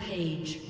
Rampage.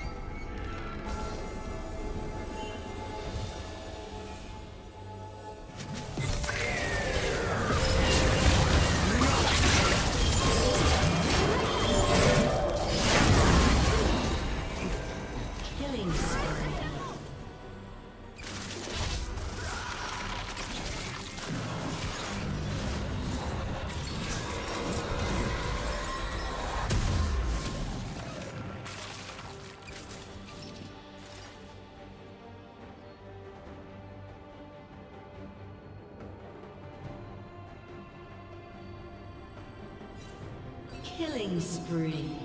Killing spree.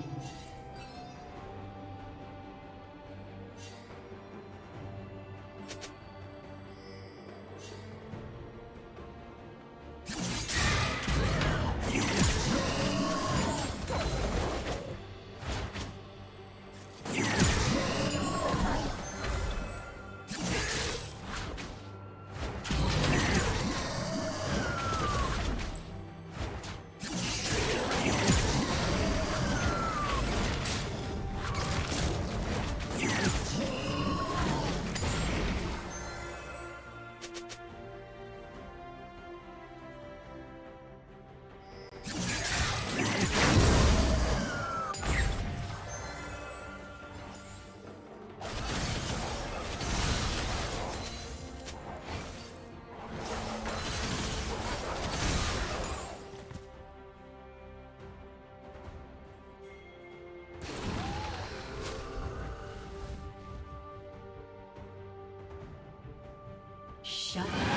Shut